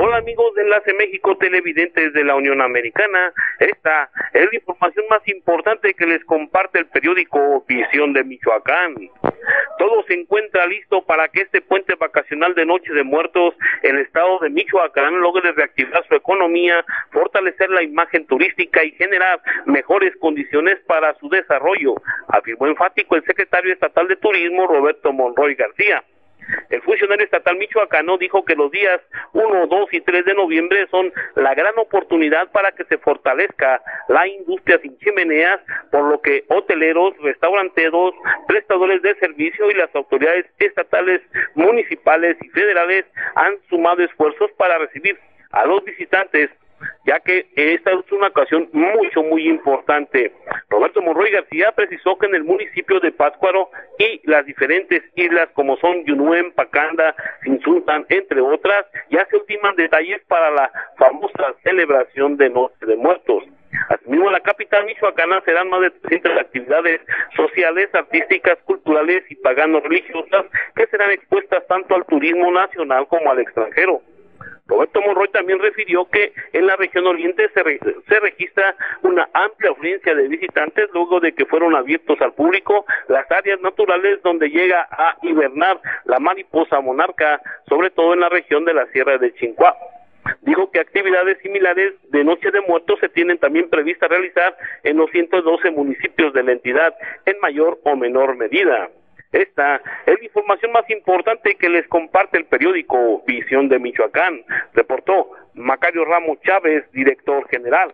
Hola amigos de Enlace México, televidentes de la Unión Americana. Esta es la información más importante que les comparte el periódico Visión de Michoacán. Todo se encuentra listo para que este puente vacacional de Noche de Muertos, el estado de Michoacán, logre reactivar su economía, fortalecer la imagen turística y generar mejores condiciones para su desarrollo, afirmó enfático el secretario estatal de Turismo, Roberto Monroy García. El funcionario estatal michoacano dijo que los días 1, 2 y 3 de noviembre son la gran oportunidad para que se fortalezca la industria sin chimeneas, por lo que hoteleros, restauranteros, prestadores de servicio y las autoridades estatales, municipales y federales han sumado esfuerzos para recibir a los visitantes ya que esta es una ocasión mucho, muy importante. Roberto Monroy García precisó que en el municipio de Pátzcuaro y las diferentes islas como son Yunuen, Pacanda, Sinsultan, entre otras, ya se ultiman detalles para la famosa celebración de Noche de Muertos. Asimismo, en la capital michoacana serán más de 300 actividades sociales, artísticas, culturales y paganos religiosas que serán expuestas tanto al turismo nacional como al extranjero. Roberto Monroy también refirió que en la región oriente se, registra una amplia afluencia de visitantes luego de que fueron abiertos al público las áreas naturales donde llega a hibernar la mariposa monarca, sobre todo en la región de la Sierra de Chincuá. Dijo que actividades similares de Noche de Muertos se tienen también previstas realizar en los 112 municipios de la entidad en mayor o menor medida. Esta es la información más importante que les comparte el periódico Visión de Michoacán, reportó Macario Ramos Chávez, director general.